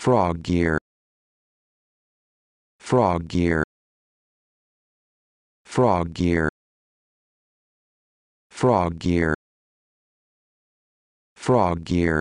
Frog gear. Frog gear. Frog gear. Frog gear. Frog gear.